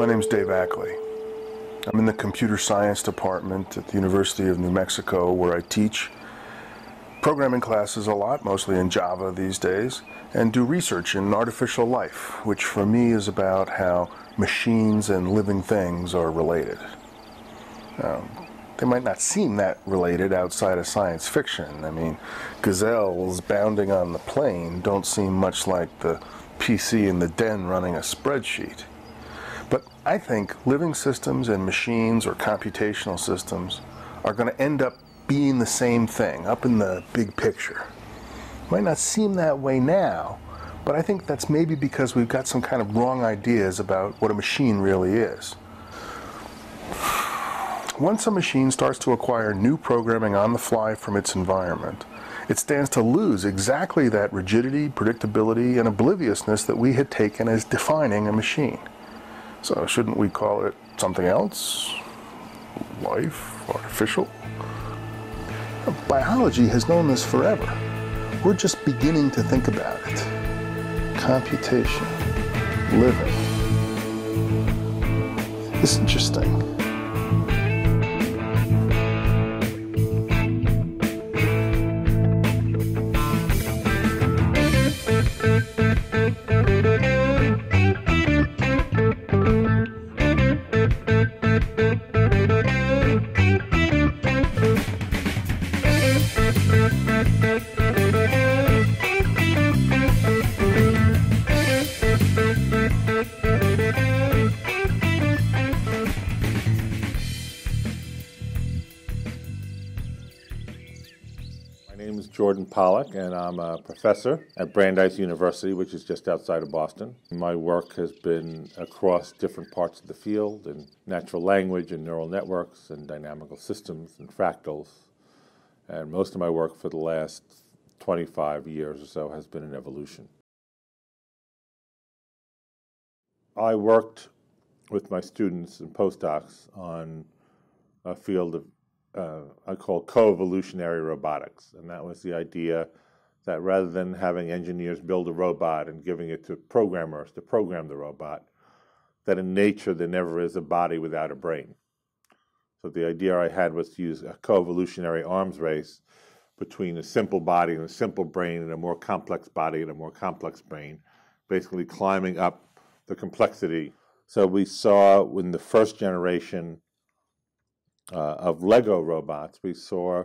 My name is Dave Ackley. I'm in the computer science department at the University of New Mexico where I teach programming classes a lot, mostly in Java these days, and do research in artificial life, which for me is about how machines and living things are related. Um, they might not seem that related outside of science fiction. I mean, gazelles bounding on the plain don't seem much like the PC in the den running a spreadsheet. But I think living systems and machines or computational systems are going to end up being the same thing up in the big picture. Might not seem that way now, but I think that's maybe because we've got some kind of wrong ideas about what a machine really is. Once a machine starts to acquire new programming on the fly from its environment, it stands to lose exactly that rigidity, predictability, and obliviousness that we had taken as defining a machine. So shouldn't we call it something else? Life? Artificial? Biology has known this forever. We're just beginning to think about it. Computation. Living. It's interesting. Pollack, and I'm a professor at Brandeis University, which is just outside of Boston. My work has been across different parts of the field in natural language and neural networks and dynamical systems and fractals. And most of my work for the last 25 years or so has been in evolution. I worked with my students and postdocs on a field of uh, I call co-evolutionary robotics, and that was the idea that rather than having engineers build a robot and giving it to programmers to program the robot, that in nature there never is a body without a brain. So the idea I had was to use a co-evolutionary arms race between a simple body and a simple brain and a more complex body and a more complex brain, basically climbing up the complexity. So we saw in the first generation uh, of Lego robots, we saw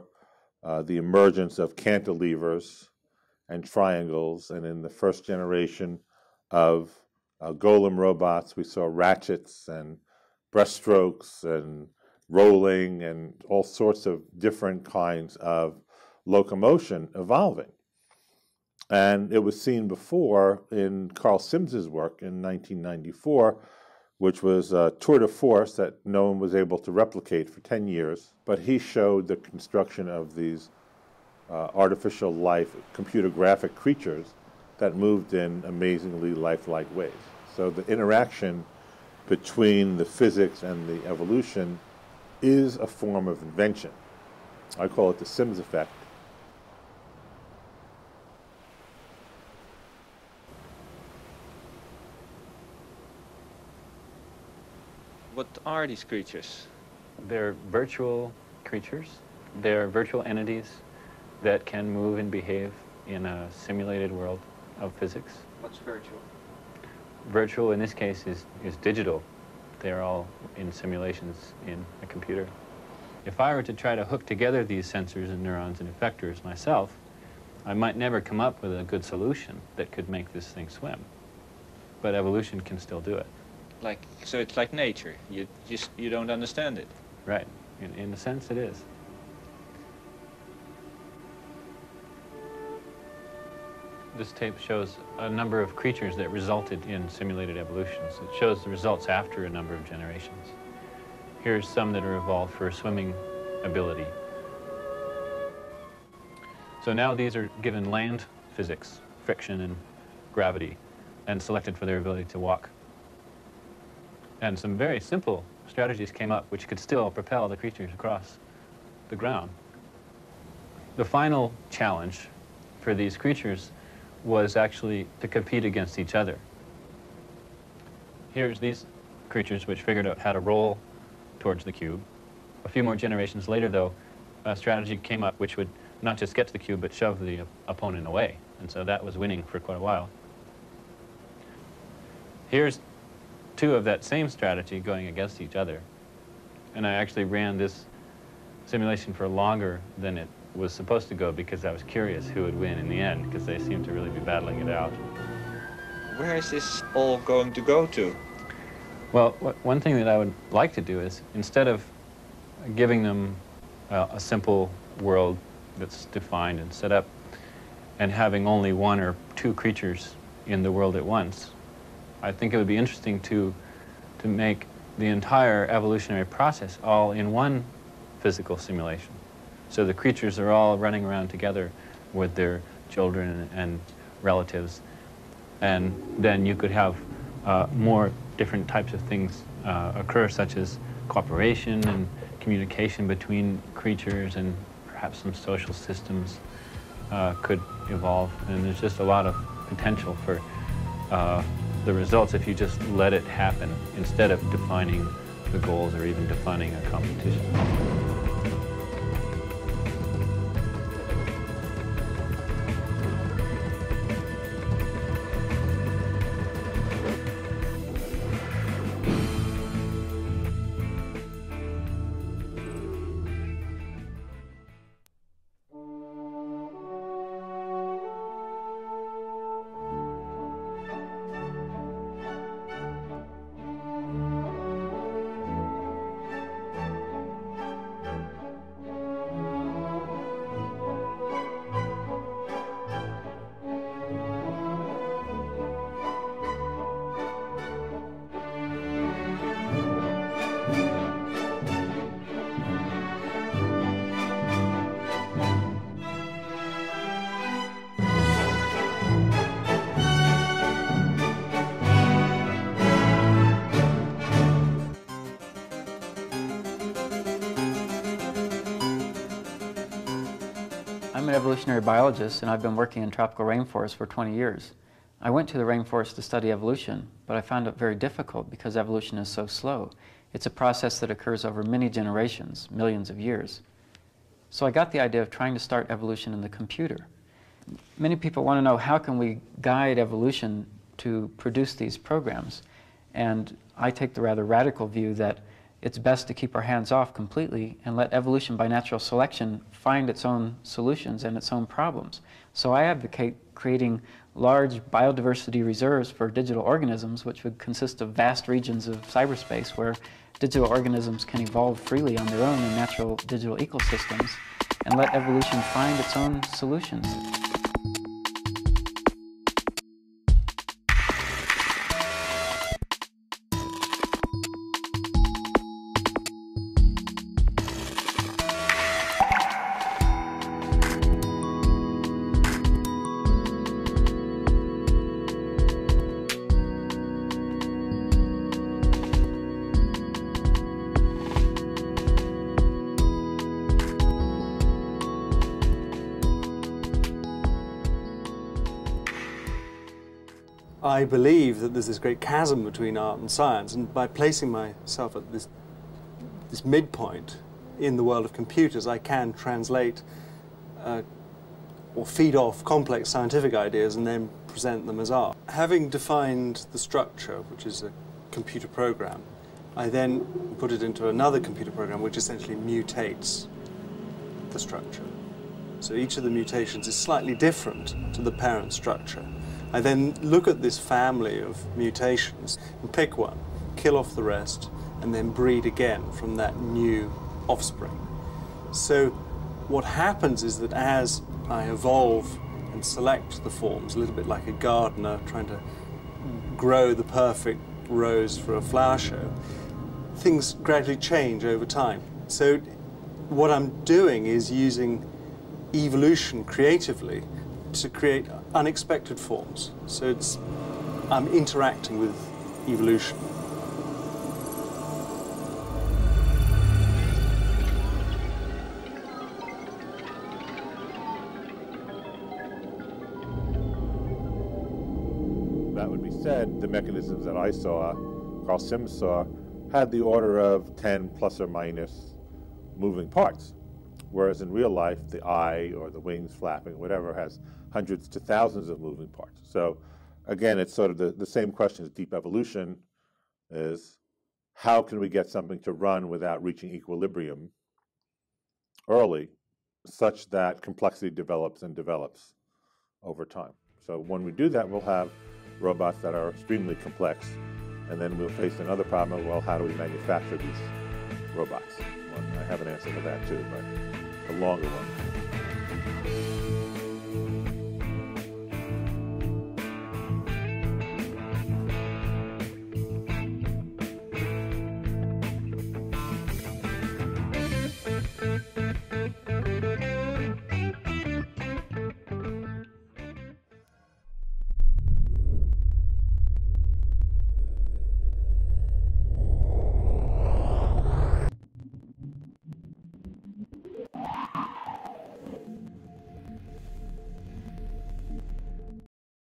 uh, the emergence of cantilevers and triangles. And in the first generation of uh, golem robots, we saw ratchets and breaststrokes and rolling and all sorts of different kinds of locomotion evolving. And it was seen before in Karl Sims's work in 1994 which was a tour de force that no one was able to replicate for 10 years. But he showed the construction of these uh, artificial life, computer graphic creatures that moved in amazingly lifelike ways. So the interaction between the physics and the evolution is a form of invention. I call it the Sims effect. What are these creatures? They're virtual creatures. They're virtual entities that can move and behave in a simulated world of physics. What's virtual? Virtual, in this case, is, is digital. They're all in simulations in a computer. If I were to try to hook together these sensors and neurons and effectors myself, I might never come up with a good solution that could make this thing swim. But evolution can still do it like so it's like nature. You just you don't understand it. Right. In in a sense, it is. This tape shows a number of creatures that resulted in simulated evolutions. It shows the results after a number of generations. Here's some that are evolved for swimming ability. So now these are given land physics, friction and gravity, and selected for their ability to walk and some very simple strategies came up which could still propel the creatures across the ground. The final challenge for these creatures was actually to compete against each other. Here's these creatures which figured out how to roll towards the cube. A few more generations later, though, a strategy came up which would not just get to the cube, but shove the opponent away. And so that was winning for quite a while. Here's two of that same strategy going against each other. And I actually ran this simulation for longer than it was supposed to go because I was curious who would win in the end because they seemed to really be battling it out. Where is this all going to go to? Well, one thing that I would like to do is instead of giving them uh, a simple world that's defined and set up and having only one or two creatures in the world at once, I think it would be interesting to, to make the entire evolutionary process all in one physical simulation. So the creatures are all running around together with their children and relatives. And then you could have uh, more different types of things uh, occur, such as cooperation and communication between creatures and perhaps some social systems uh, could evolve. And there's just a lot of potential for uh, the results if you just let it happen instead of defining the goals or even defining a competition. Evolutionary biologist and I've been working in tropical rainforests for 20 years. I went to the rainforest to study evolution, but I found it very difficult because evolution is so slow. It's a process that occurs over many generations, millions of years. So I got the idea of trying to start evolution in the computer. Many people want to know how can we guide evolution to produce these programs? And I take the rather radical view that it's best to keep our hands off completely and let evolution by natural selection find its own solutions and its own problems. So I advocate creating large biodiversity reserves for digital organisms, which would consist of vast regions of cyberspace where digital organisms can evolve freely on their own in natural digital ecosystems and let evolution find its own solutions. I believe that there's this great chasm between art and science, and by placing myself at this, this midpoint in the world of computers, I can translate uh, or feed off complex scientific ideas and then present them as art. Having defined the structure, which is a computer program, I then put it into another computer program which essentially mutates the structure. So each of the mutations is slightly different to the parent structure. I then look at this family of mutations and pick one, kill off the rest, and then breed again from that new offspring. So what happens is that as I evolve and select the forms, a little bit like a gardener trying to grow the perfect rose for a flower show, things gradually change over time. So what I'm doing is using evolution creatively to create unexpected forms. So it's, I'm interacting with evolution. That would be said, the mechanisms that I saw Karl Sims saw had the order of 10 plus or minus moving parts. Whereas in real life, the eye or the wings flapping, whatever, has hundreds to thousands of moving parts. So again, it's sort of the, the same question as deep evolution is how can we get something to run without reaching equilibrium early such that complexity develops and develops over time. So when we do that, we'll have robots that are extremely complex, and then we'll face another problem well, how do we manufacture these robots? Well, I have an answer for that too, but a longer one.